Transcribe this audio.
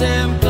simple.